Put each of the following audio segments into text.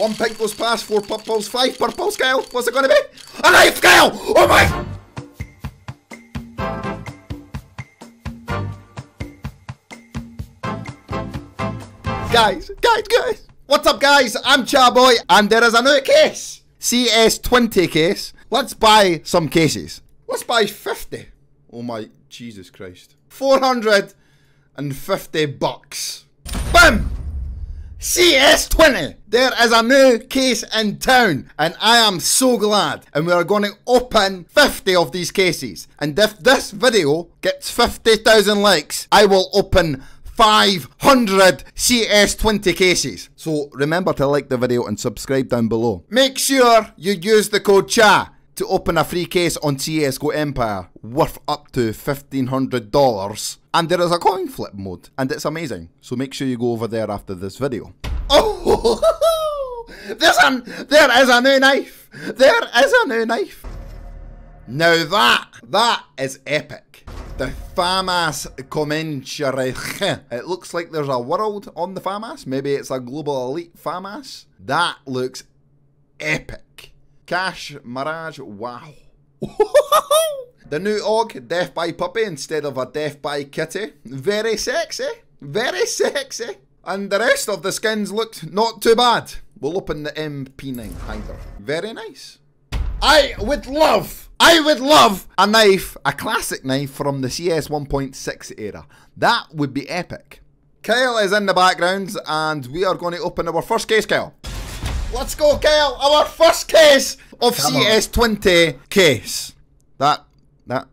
One pink goes past, four purples, five purples, Kyle. What's it gonna be? A knife, Kyle! Oh my! Guys, guys, guys! What's up, guys? I'm ChaBoyy, and there is a new case. CS20 case. Let's buy some cases. Let's buy 50. Oh my Jesus Christ. 450 bucks. Bam! CS20! There is a new case in town, and I am so glad. And we are going to open 50 of these cases. And if this video gets 50,000 likes, I will open 500 CS20 cases. So remember to like the video and subscribe down below. Make sure you use the code CHA to open a free case on CSGO Empire worth up to $1,500. And there is a coin flip mode, and it's amazing. So make sure you go over there after this video. Oh, there's a, there is a new knife. There is a new knife. Now that, that is epic. The FAMAS Commensurate. It looks like there's a world on the FAMAS. Maybe it's a global elite FAMAS. That looks epic. Cash Mirage, wow. the new AUG, Death by Puppy instead of a Death by Kitty. Very sexy. Very sexy. And the rest of the skins looked not too bad. We'll open the MP9 Hydra. Very nice. I would love, I would love a knife, a classic knife from the CS 1.6 era. That would be epic. Kyle is in the background and we are going to open our first case, Kyle. Let's go, Kyle. Our first case of Come CS20 case. That, that,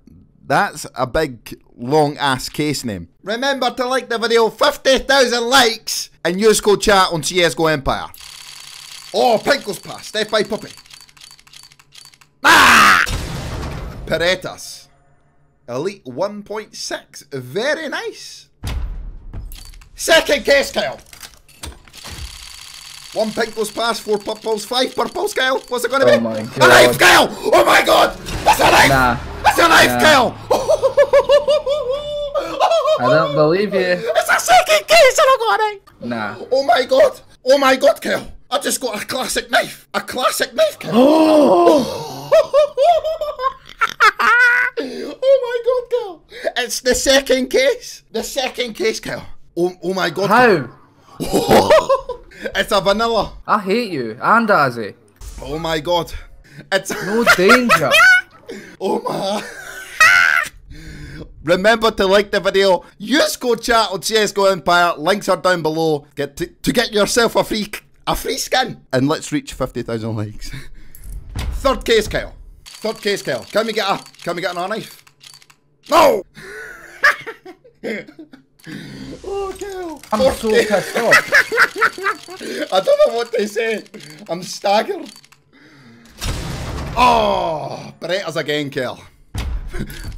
that's a big, long ass case name. Remember to like the video, 50,000 likes, and use code chat on CSGO Empire. Oh, pink goes past. Step by puppy. Ah! Berettas. Elite 1.6. Very nice. Second case, Kyle. One pink goes past, four purples, five purples, Kyle. What's it gonna Oh be? my A knife, God. Kyle! Oh my god! That's a knife! Nah. That's a knife, Nah. Kyle! I don't believe you. It's a second case and I got a knife! Nah. Oh my god! Oh my god, Kyle! I just got a classic knife! A classic knife, Kyle! Oh! oh my god, Kyle! It's the second case! The second case, Kyle! Oh, oh my god! How? it's a vanilla! I hate you and Azzy. Oh my god! It's No danger. Oh my! Remember to like the video. Use code chat on CS:GO Empire. Links are down below. Get to, to get yourself a free a free skin. And let's reach fifty thousand likes. Third case, Kyle. Third case, Kyle. Can we get a can we get another knife? No. oh, Kyle. I'm Fourth so case. pissed off. I don't know what they say. I'm staggered. Oh, Berettas again, Kel.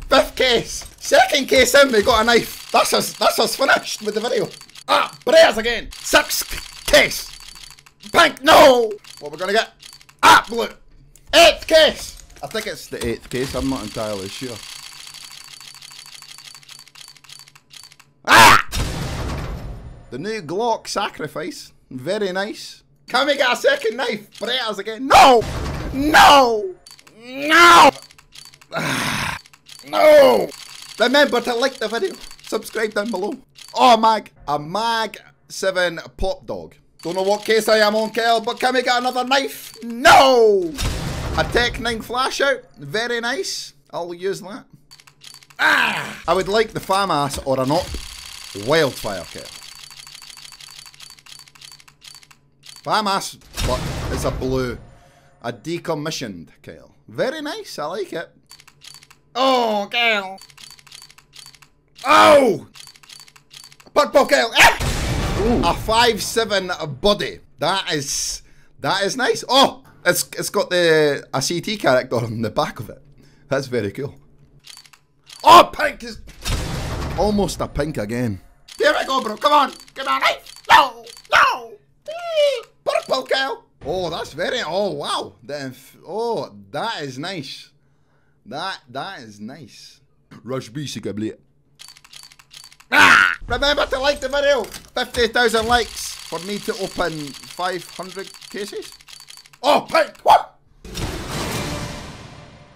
Fifth case. Second case in, we got a knife. That's us, that's us finished with the video. Ah, Berettas again. Sixth case. Pink, no. What we gonna get? Ah, blue. Eighth case. I think it's the eighth case, I'm not entirely sure. Ah! The new Glock sacrifice. Very nice. Can we get a second knife? Berettas again. No! No! No! No! Remember to like the video. Subscribe down below. Oh, mag. A mag 7 pop dog. Don't know what case I am on, Kel, but can we get another knife? No! A Tec-9 flash out. Very nice. I'll use that. Ah! I would like the FAMAS or an AWP wildfire, Kel. FAMAS, but it's a blue. A decommissioned Kale. Very nice, I like it. Oh, Kale. Oh! Purple Kale. Ah! A 5-7 Buddy. That is that is nice. Oh! It's it's got the a CT character on the back of it. That's very cool. Oh, pink is almost a pink again. Here we go, bro. Come on. Come on. No. Purple cow. Oh, that's very. Oh, wow. Then. Oh, that is nice. That that is nice. Rush B, Ah! Remember to like the video. 50,000 likes. for me to open 500 cases? Oh, pink! What?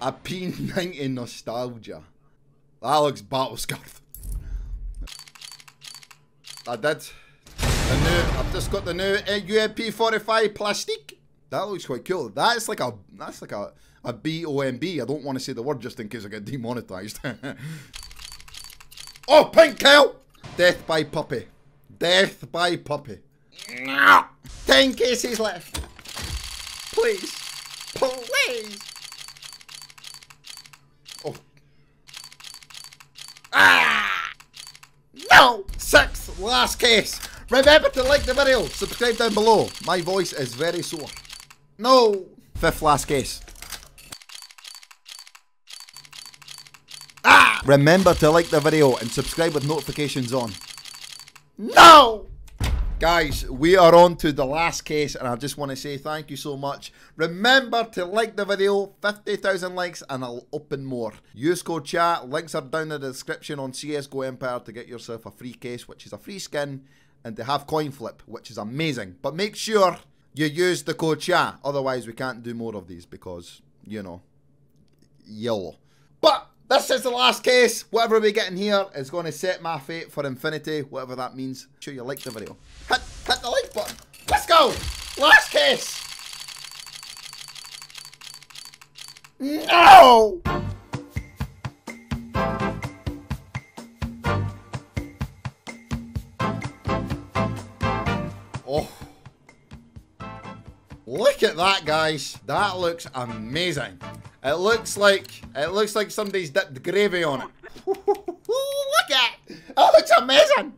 A P90 nostalgia. That looks battle scarred. I did. The new, I've just got the new uh, UMP 45 Plastique. That looks quite cool. That's like a that's like a a B O M B. I don't want to say the word just in case I get demonetized. oh, pink cow! Death by puppy. Death by puppy. Ten cases left. Please. Please. Oh. Ah! No! Sixth, last case. Remember to like the video, subscribe down below. My voice is very sore. No! Fifth last case. Ah! Remember to like the video and subscribe with notifications on. No! Guys, we are on to the last case, and I just want to say thank you so much. Remember to like the video, 50,000 likes, and I'll open more. Use code chat, links are down in the description on CSGO Empire to get yourself a free case, which is a free skin, and to have coin flip, which is amazing. But make sure you use the code chat, otherwise we can't do more of these because, you know, yellow. But this is the last case. Whatever we get in here is going to set my fate for infinity, whatever that means. Make sure you like the video. Hit, hit the like button. Let's go. Last case. No! At that, guys. That looks amazing. It looks like it looks like somebody's dipped gravy on it. Look at it. It looks amazing.